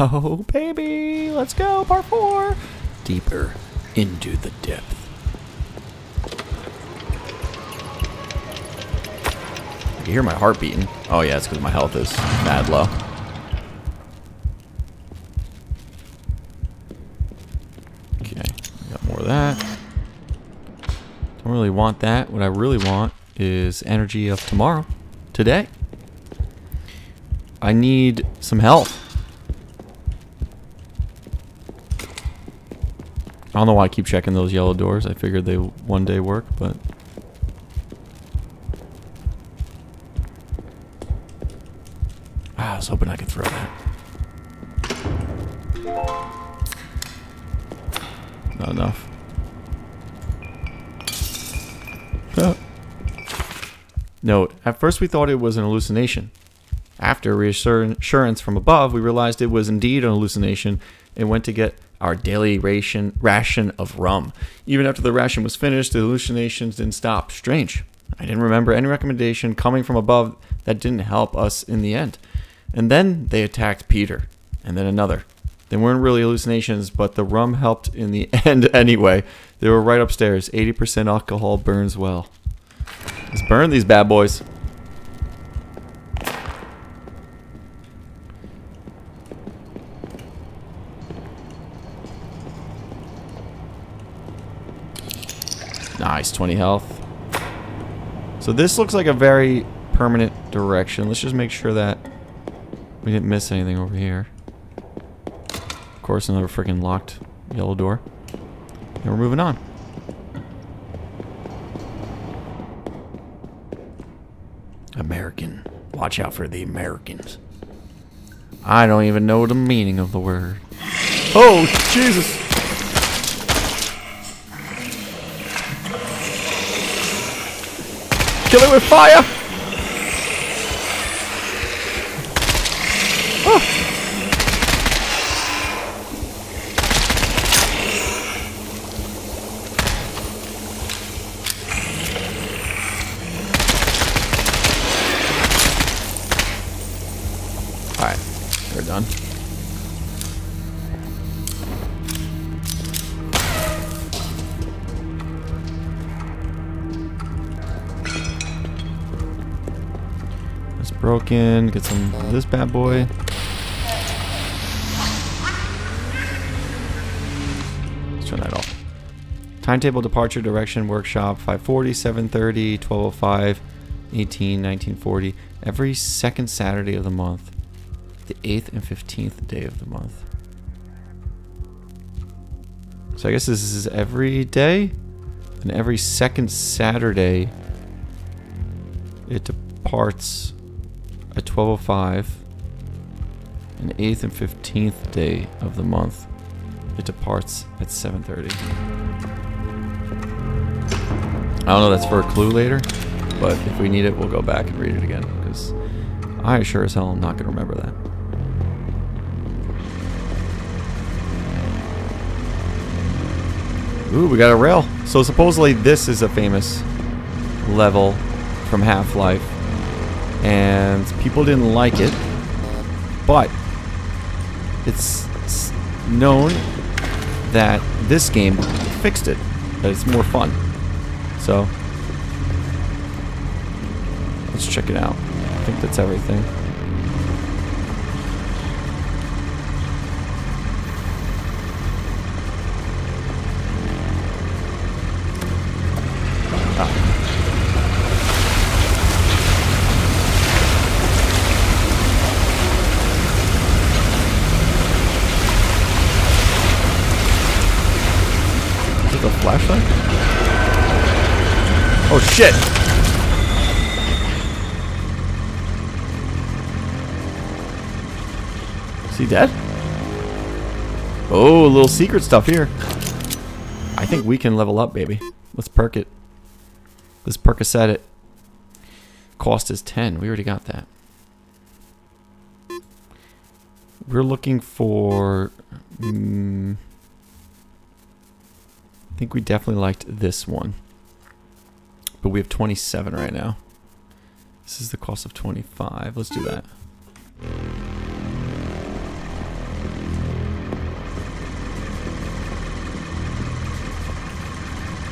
Oh, baby. Let's go. Part four. Deeper into the depth. Can hear my heart beating. Oh, yeah, it's because my health is mad low. Okay, got more of that. Don't really want that. What I really want is energy of tomorrow. Today. I need some health. I don't know why I keep checking those yellow doors. I figured they one day work, but... Ah, I was hoping I could throw that. Not enough. Note, at first we thought it was an hallucination. After reassurance from above, we realized it was indeed an hallucination and went to get our daily ration, ration of rum. Even after the ration was finished, the hallucinations didn't stop. Strange. I didn't remember any recommendation coming from above that didn't help us in the end. And then they attacked Peter, and then another. They weren't really hallucinations, but the rum helped in the end anyway. They were right upstairs. 80% alcohol burns well. Let's burn these bad boys. Nice, 20 health. So this looks like a very permanent direction. Let's just make sure that we didn't miss anything over here. Of course, another freaking locked yellow door. And we're moving on. American. Watch out for the Americans. I don't even know the meaning of the word. Oh, Jesus! Kill it with fire! Alright, we're done. Broken. Get some of this bad boy. Let's turn that off. Timetable departure direction workshop 540, 730, 1205, 18, 1940. Every second Saturday of the month. The 8th and 15th day of the month. So I guess this is every day? And every second Saturday it departs at 12.05 and 8th and 15th day of the month. It departs at 7.30 I don't know that's for a clue later but if we need it we'll go back and read it again because I sure as hell am not going to remember that. Ooh, we got a rail. So supposedly this is a famous level from Half-Life and people didn't like it, but it's known that this game fixed it, that it's more fun. So, let's check it out. I think that's everything. a flashlight? Oh shit! Is he dead? Oh, a little secret stuff here. I think we can level up, baby. Let's perk it. Let's Percocet it. Cost is 10. We already got that. We're looking for... Mm, I think we definitely liked this one. But we have 27 right now. This is the cost of 25. Let's do that.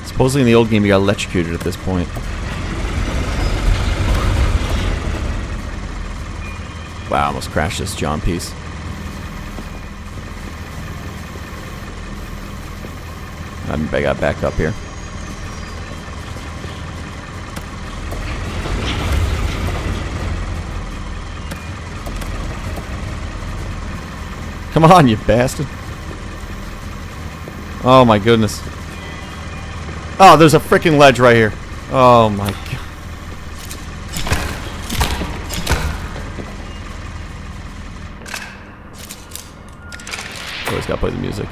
Supposedly in the old game you got electrocuted at this point. Wow, I almost crashed this John piece. I got back up here. Come on, you bastard. Oh my goodness. Oh, there's a freaking ledge right here. Oh my god. Always gotta play the music.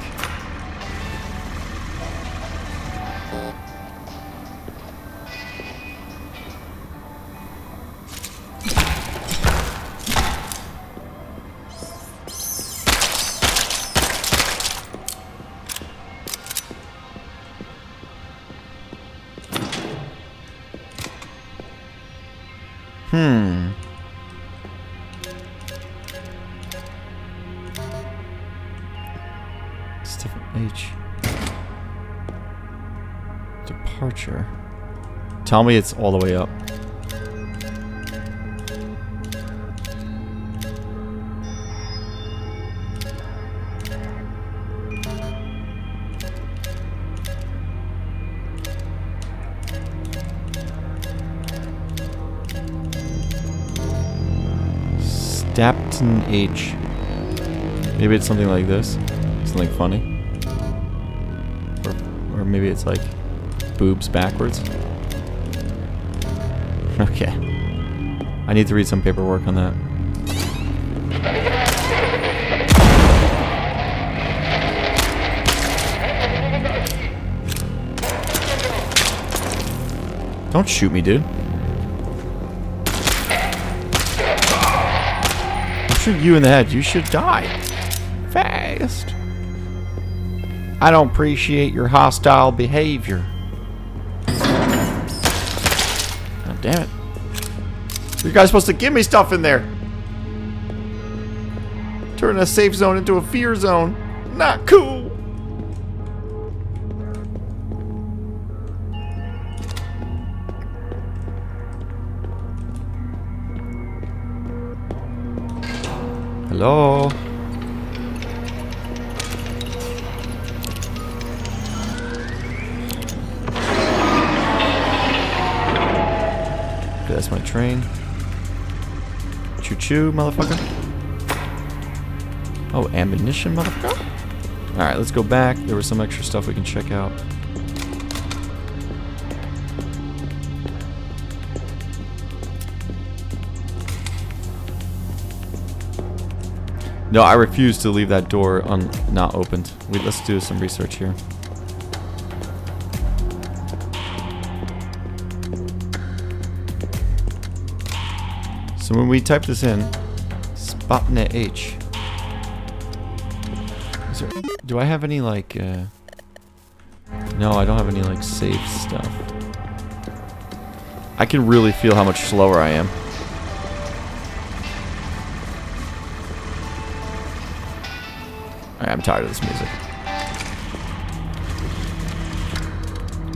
Hmm. It's different H. Departure. Tell me it's all the way up. Stapton H. Maybe it's something like this. Something funny. Or, or maybe it's like boobs backwards. Okay. I need to read some paperwork on that. Don't shoot me, dude. Shoot you in the head. You should die. Fast. I don't appreciate your hostile behavior. Damn it. You guys supposed to give me stuff in there. Turn a safe zone into a fear zone. Not cool. Hello? That's my train. Choo-choo, motherfucker. Oh, ammunition, motherfucker. Alright, let's go back. There was some extra stuff we can check out. No, I refuse to leave that door un not opened. Let's do some research here. So when we type this in, Spotnet H. There, do I have any like, uh, no, I don't have any like safe stuff. I can really feel how much slower I am. Tired of this music.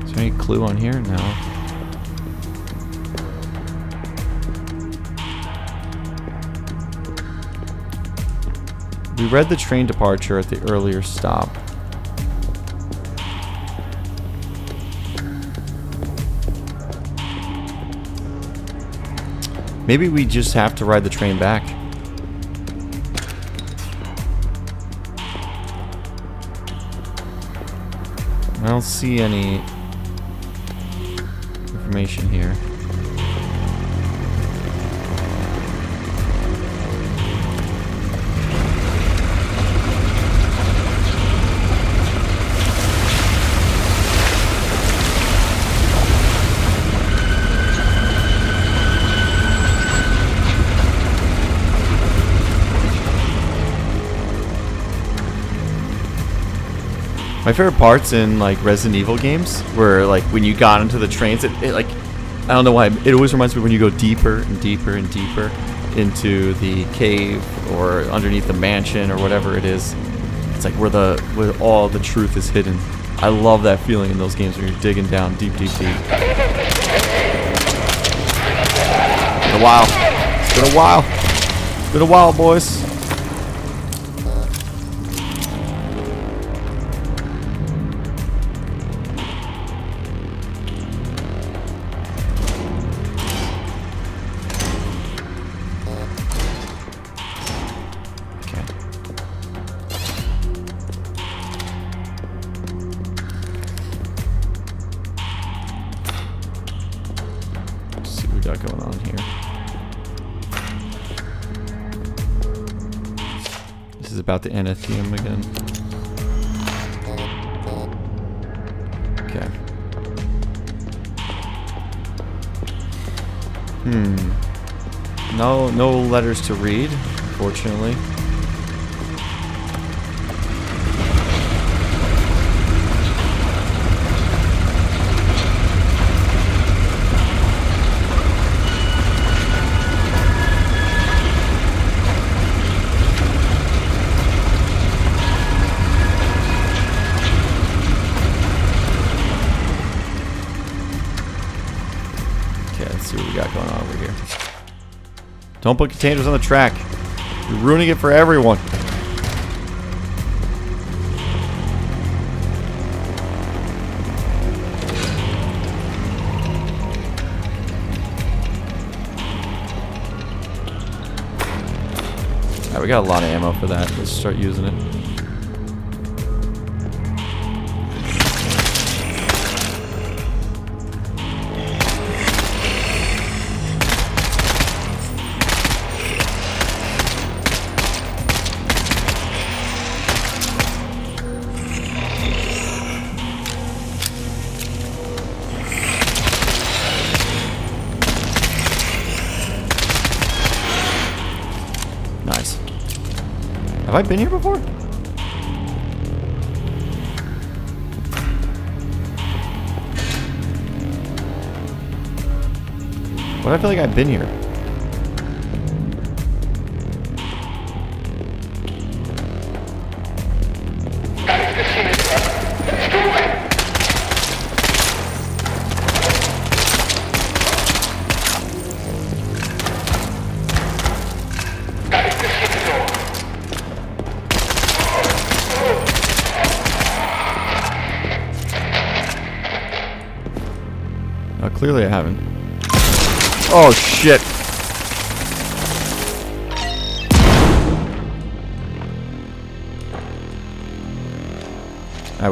Is there any clue on here? No. We read the train departure at the earlier stop. Maybe we just have to ride the train back. Don't see any My favorite parts in like Resident Evil games were like when you got into the trains. It, it, like I don't know why it always reminds me when you go deeper and deeper and deeper into the cave or underneath the mansion or whatever it is. It's like where the where all the truth is hidden. I love that feeling in those games when you're digging down deep, deep, deep. It's been a while. It's been a while. It's been a while, boys. Is about the Anathium again. Okay. Hmm. No, no letters to read, unfortunately. Don't put containers on the track. You're ruining it for everyone. Alright, we got a lot of ammo for that. Let's start using it. Have I been here before? But I feel like I've been here.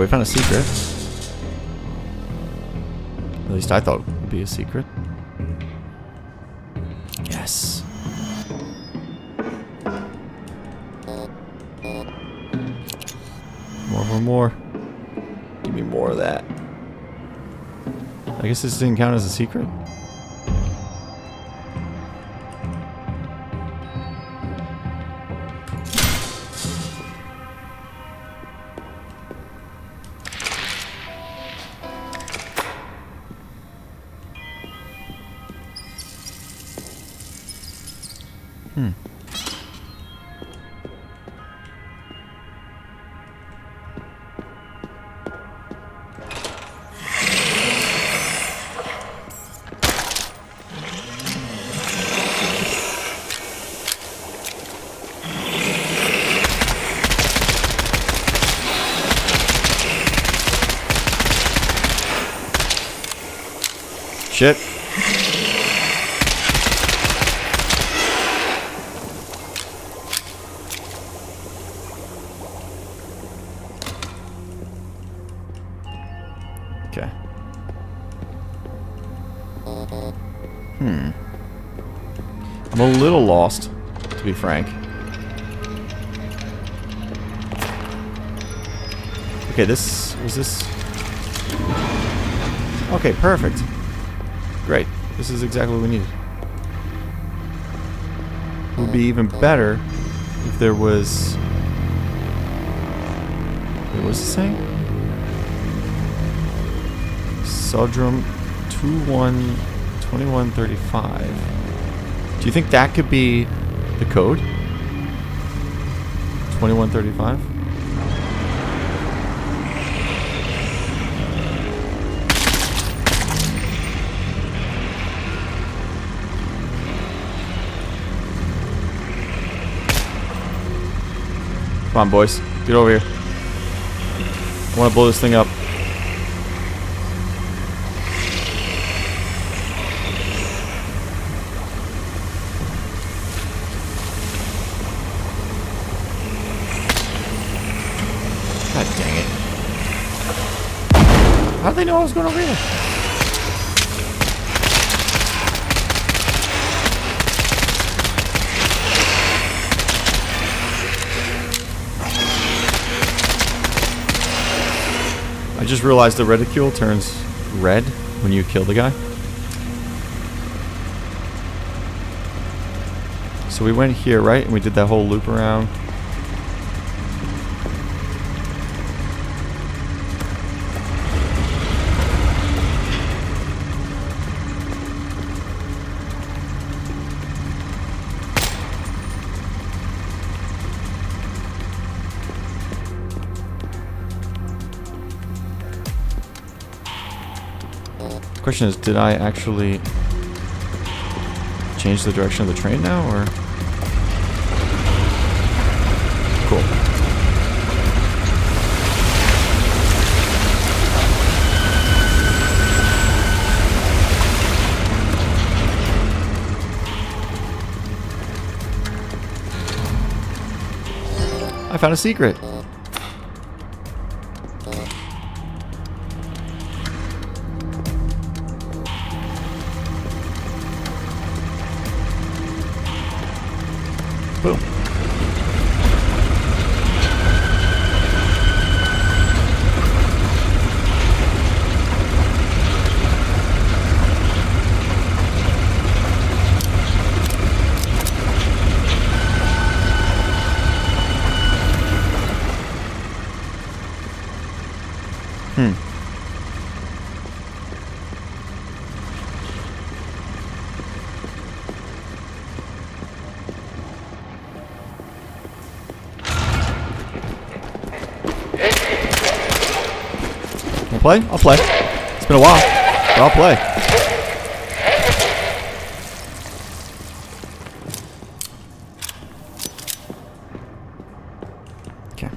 We found a secret. At least I thought it would be a secret. Yes. More, more, more. Give me more of that. I guess this didn't count as a secret. Okay. Hmm. I'm a little lost, to be frank. Okay, this was this. Okay, perfect. Great. This is exactly what we needed. Would be even better if there was. Wait, was it saying? Sodrum 2135. Do you think that could be the code? 2135? Come on, boys. Get over here. I want to blow this thing up. God dang it. How'd they know I was going over here? I just realized the reticule turns red when you kill the guy. So we went here, right? And we did that whole loop around. Question is, did I actually change the direction of the train now, or? Cool. I found a secret. Play? I'll play. It's been a while, but I'll play. Okay.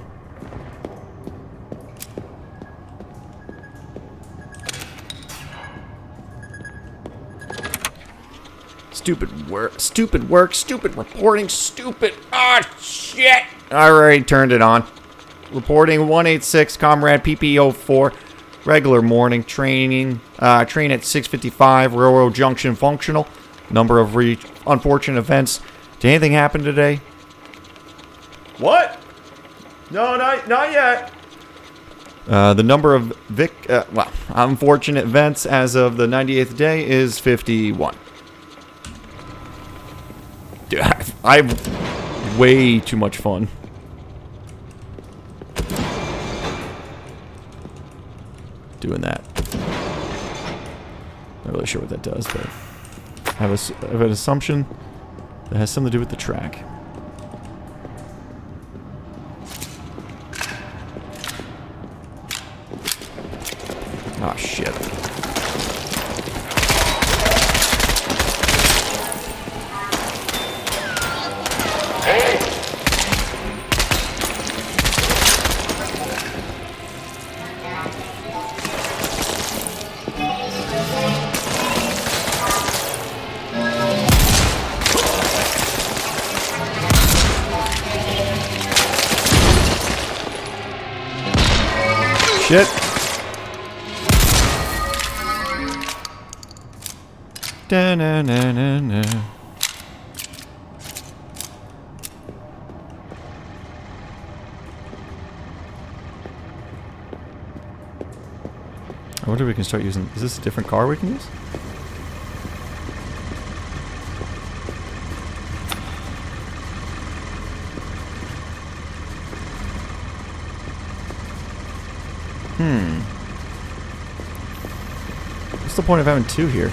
Stupid work, stupid work, stupid reporting, stupid. Ah, shit! I already turned it on. Reporting 186, Comrade PP04. Regular morning training. Uh, train at 655, Railroad Junction functional. Number of re- unfortunate events. Did anything happen today? What? No, not, not yet. Uh, the number of vic, uh, well, unfortunate events as of the 98th day is 51. Dude, I, I have way too much fun. Doing that. Not really sure what that does, but I have, a I have an assumption that has something to do with the track. Ah, shit. Shit. Da na na na na. I wonder if we can start using. Is this a different car we can use? point of having two here?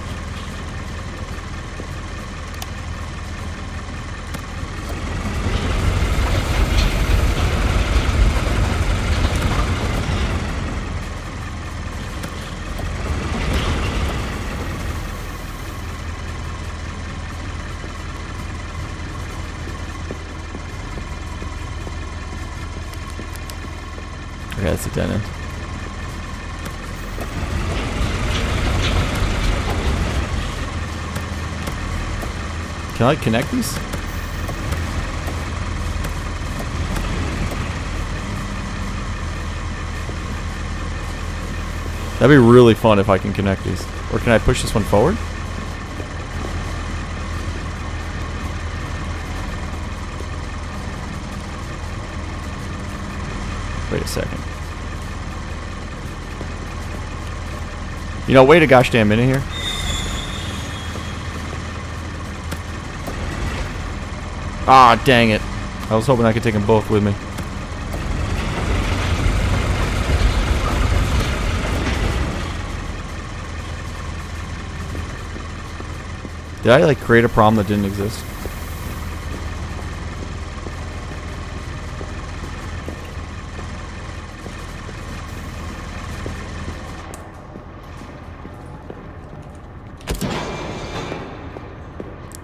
Okay, that's a dead end. Can I connect these? That'd be really fun if I can connect these. Or can I push this one forward? Wait a second. You know, wait a gosh damn minute here. Ah, dang it. I was hoping I could take them both with me. Did I like create a problem that didn't exist?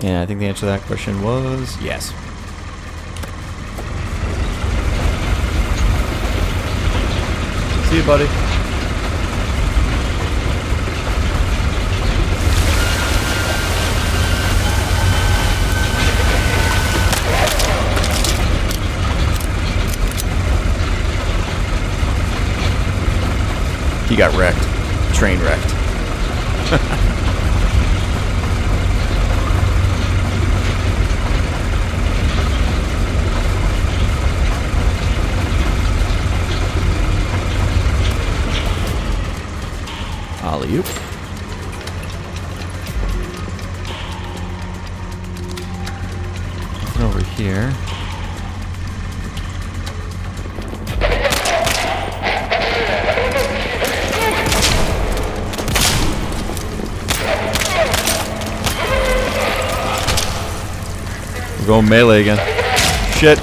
And I think the answer to that question was yes. See you, buddy. He got wrecked. Train wrecked. Alley oop. Nothing over here. We're going melee again. Shit.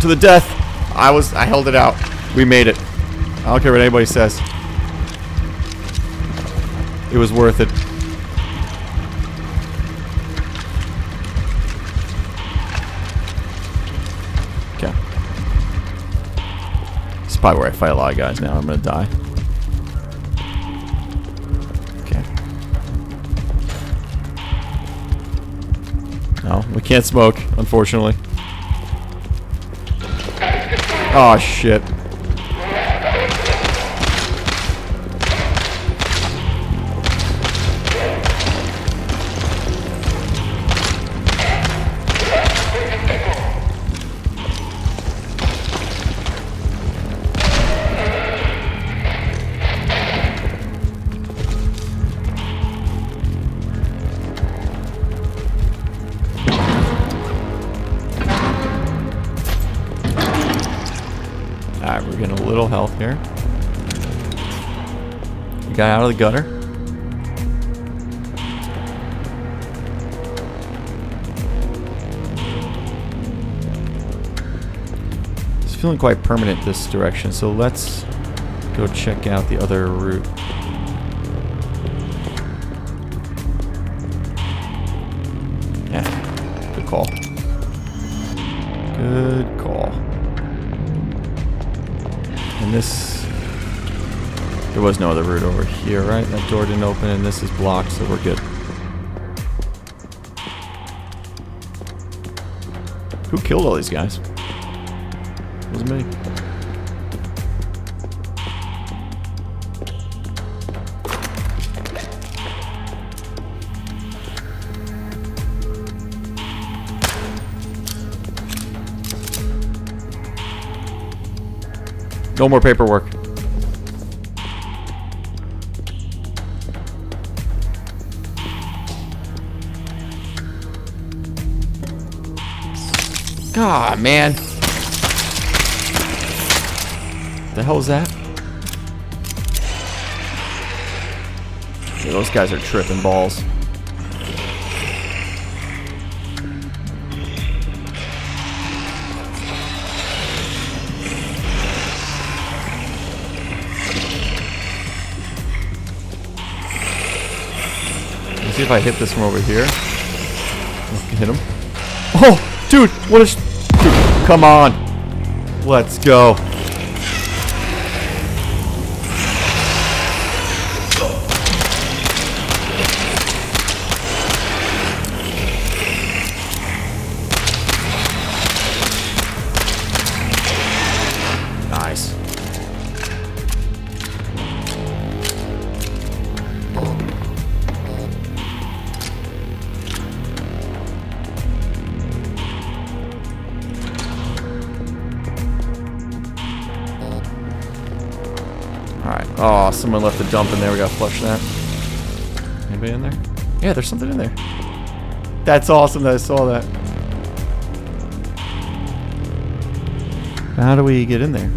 To the death. I was I held it out. We made it. I don't care what anybody says. It was worth it. Okay. Is probably where I fight a lot of guys now. I'm gonna die. Okay. No, we can't smoke, unfortunately. Oh shit. Got out of the gutter. It's feeling quite permanent this direction, so let's go check out the other route. Yeah, good call. Good call. And this... There was no other route over here, right? That door didn't open and this is blocked, so we're good. Who killed all these guys? It was me. No more paperwork. God, man. The hell is that? Yeah, those guys are tripping balls. Let's see if I hit this from over here. Hit him. Oh, dude, what a... Come on. Let's go. Dump in there. We gotta flush that. Anybody in there? Yeah, there's something in there. That's awesome that I saw that. How do we get in there?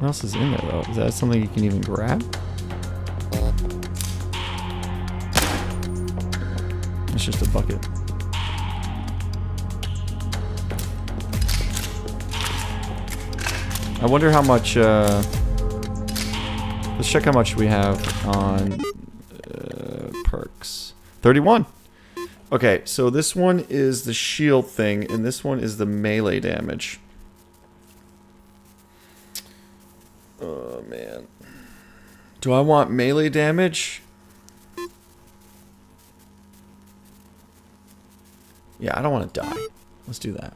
What else is in there though? Is that something you can even grab? It's just a bucket. I wonder how much, uh, let's check how much we have on uh, perks. 31. Okay, so this one is the shield thing, and this one is the melee damage. Oh, man. Do I want melee damage? Yeah, I don't want to die. Let's do that.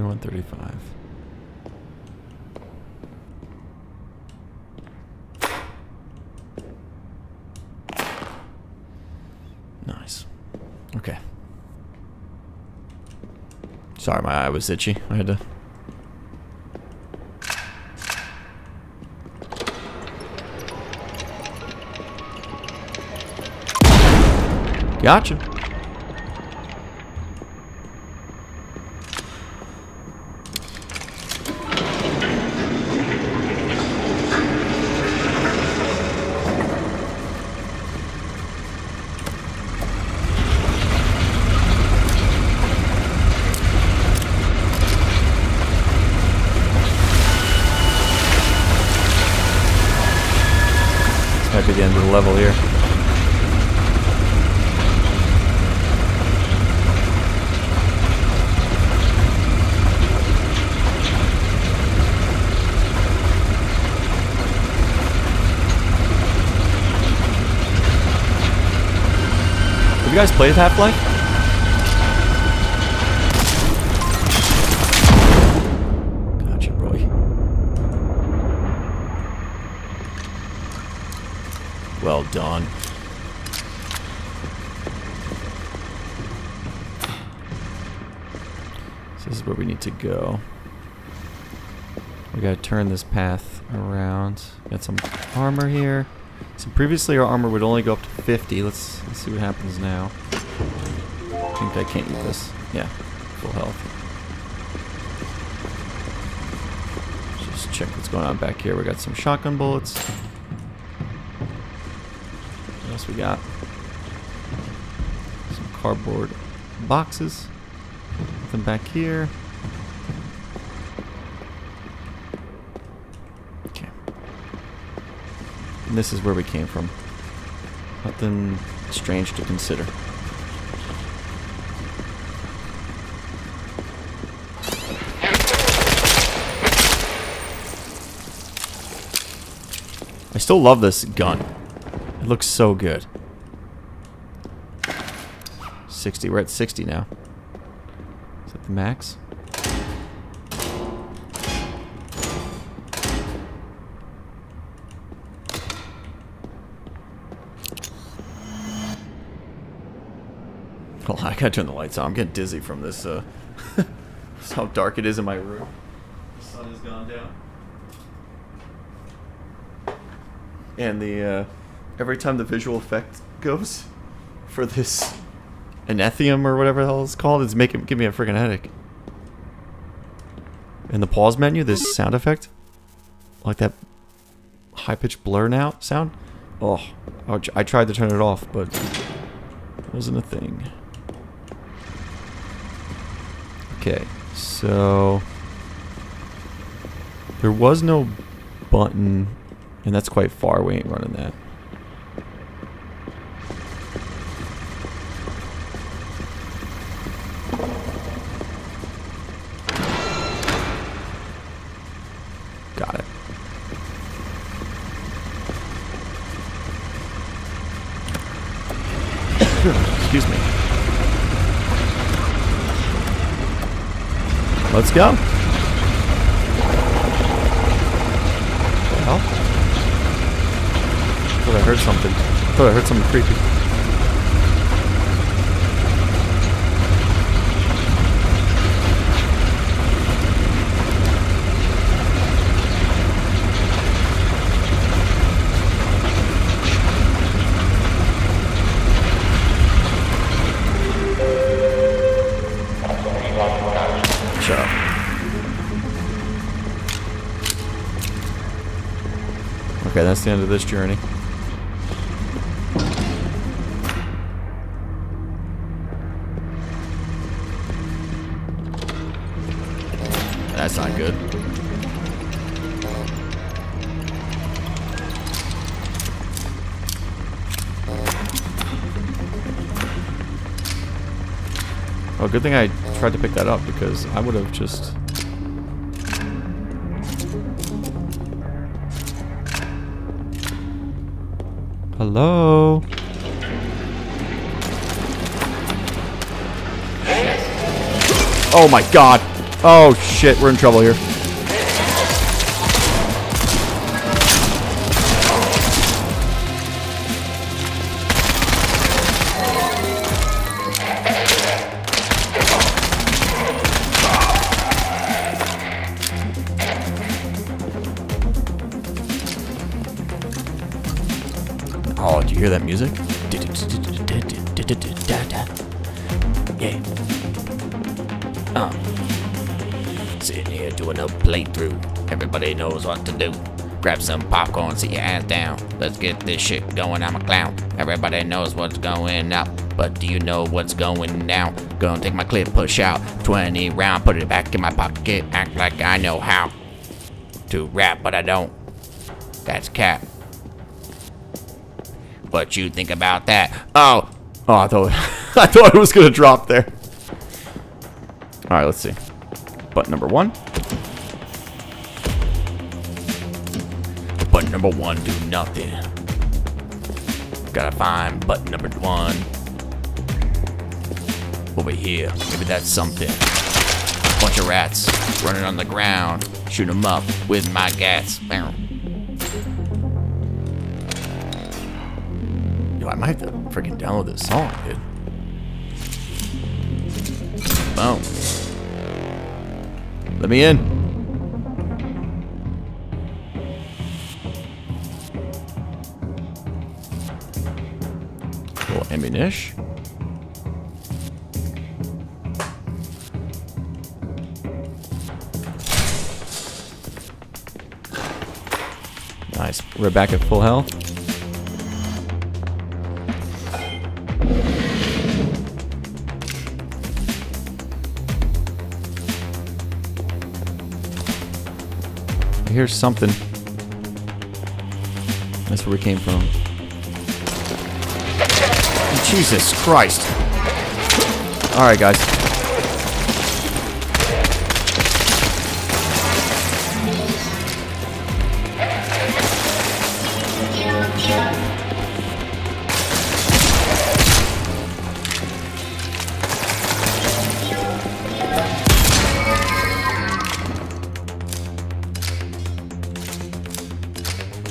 Twenty-one thirty-five. Nice. Okay. Sorry, my eye was itchy. I had to. Gotcha. Guys played Half-Life? Gotcha, boy. Well done. So this is where we need to go. We gotta turn this path around. Got some armor here. So previously our armor would only go up to 50. Let's, let's see what happens now. I think I can't eat this. Yeah, full health. Just check what's going on back here. We got some shotgun bullets. What else we got? Some cardboard boxes. Nothing back here. And this is where we came from. Nothing strange to consider. I still love this gun. It looks so good. 60. We're at 60 now. Is that the max? I gotta turn the lights on. I'm getting dizzy from this. Uh, how dark it is in my room. The sun has gone down. And the uh, every time the visual effect goes, for this anethium or whatever the hell it's called. It's making give me a freaking headache. In the pause menu, this sound effect, like that high pitched blur now sound. Oh, I tried to turn it off, but it wasn't a thing. Okay, so there was no button, and that's quite far. We ain't running that. Got it. Excuse me. Let's go. Hell? I thought I heard something. I thought I heard something creepy. That's the end of this journey. That's not good. Oh, good thing I tried to pick that up because I would have just Hello? Oh my god. Oh shit, we're in trouble here. Hear that music? Yeah. Um, sitting here doing a playthrough. Everybody knows what to do. Grab some popcorn, sit your ass down. Let's get this shit going. I'm a clown. Everybody knows what's going up. But do you know what's going down? Gonna take my clip, push out 20 round, put it back in my pocket, act like I know how to rap, but I don't. That's cap. What you think about that? Oh, Oh, I thought I thought it was gonna drop there. All right, let's see. Button number one. button number one do nothing. Gotta find button number one. Over here, maybe that's something. Bunch of rats running on the ground. Shoot them up with my gas. Bam. Might have to freaking download this song, dude. Boom. Let me in. Little ammunition. Nice. We're back at full health. Hear something. That's where we came from. Jesus Christ. Alright, guys.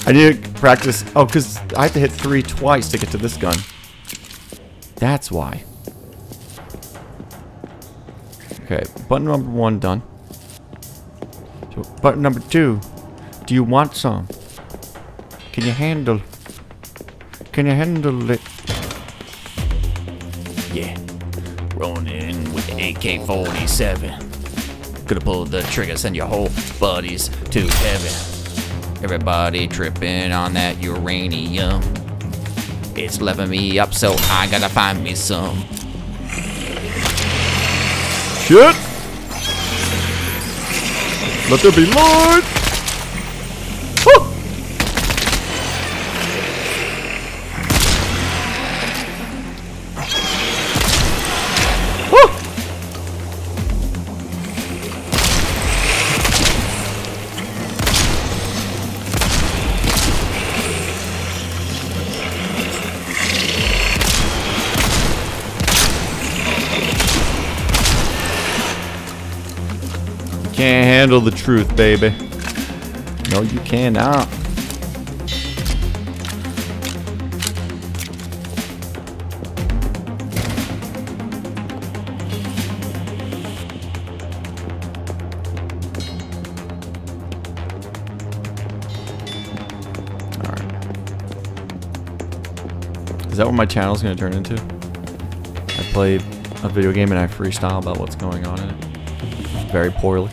I need to practice. Oh, because I have to hit three twice to get to this gun. That's why. Okay, button number one done. So, button number two. Do you want some? Can you handle? Can you handle it? Yeah. Rolling with the AK-47. Gonna pull the trigger, send your whole buddies to heaven. Everybody tripping on that uranium. It's leveling me up, so I gotta find me some. Shit! Let there be light! Handle the truth, baby. No, you cannot. Is that what my channel is gonna turn into? I play a video game and I freestyle about what's going on in it very poorly.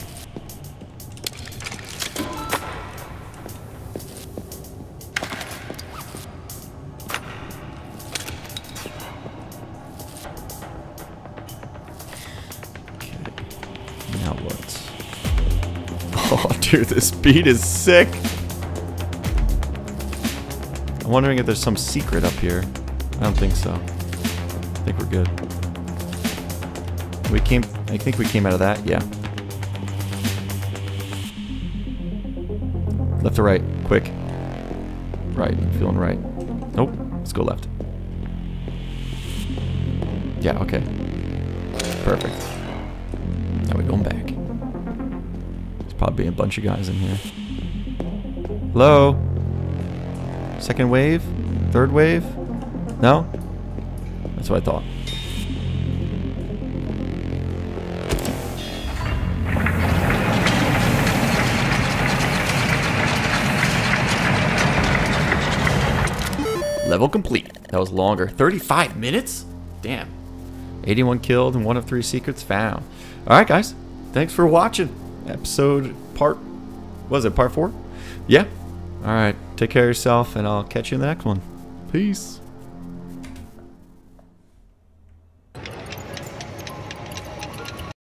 Dude, this beat is sick. I'm wondering if there's some secret up here. I don't think so. I think we're good. We came, I think we came out of that, yeah. Left to right, quick. Right, feeling right. Nope, let's go left. Yeah, okay. Perfect. Probably a bunch of guys in here. Hello? Second wave? Third wave? No? That's what I thought. Level complete. That was longer. 35 minutes? Damn. 81 killed and one of three secrets found. Alright, guys. Thanks for watching. Episode part. Was it part four? Yeah. Alright. Take care of yourself, and I'll catch you in the next one. Peace.